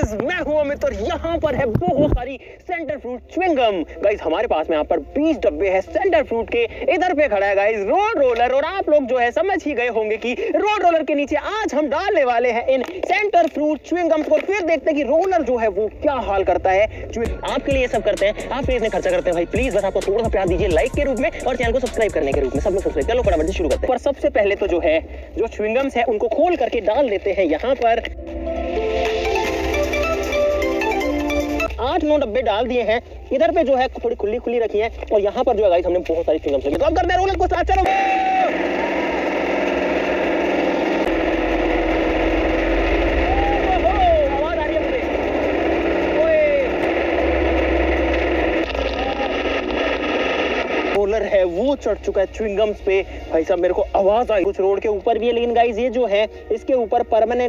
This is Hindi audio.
गाइस मैं हूँ अमित और यहाँ पर है बहुत सारी सेंटर फ्रूट च्विंगम गाइस हमारे पास में यहाँ पर 20 डब्बे हैं सेंटर फ्रूट के. इधर पे खड़ा है गाइस रोड रोलर और आप लोग जो है समझ ही गए होंगे कि रोड रोलर के नीचे आज हम डालने वाले हैं इन सेंटर फ्रूट च्विंगम को. फिर देखते हैं कि रोलर जो है वो क्या हाल करता है. आपके लिए सब करते हैं. आप इतने खर्चा करते हैं भाई. प्लीज़ बस आपको थोड़ा सा प्यार दीजिए लाइक के रूप में और चैनल को सब्सक्राइब करने के रूप में. सब लोग सब्सक्राइब चलो फटाफट शुरू करते हैं. पर सबसे पहले तो जो है, जो च्विंगम्स है, उनको खोल करके डाल देते हैं यहाँ पर. आठ नौ डब्बे डाल दिए हैं। इधर पे जो है थोड़ी खुली खुली रखी है और यहाँ पर जो है हमने बहुत सारी फ़िल्म लगी तो अब करते हैं रोलर को स्टार्ट चलो। है, वो चढ़ चुका है च्विंगम्स पे। भाई साहब, मेरे को आवाज़ आई। कुछ रोड के ऊपर भी है, लेकिन गाइस ये जो है, इसके ऊपर परमानेंट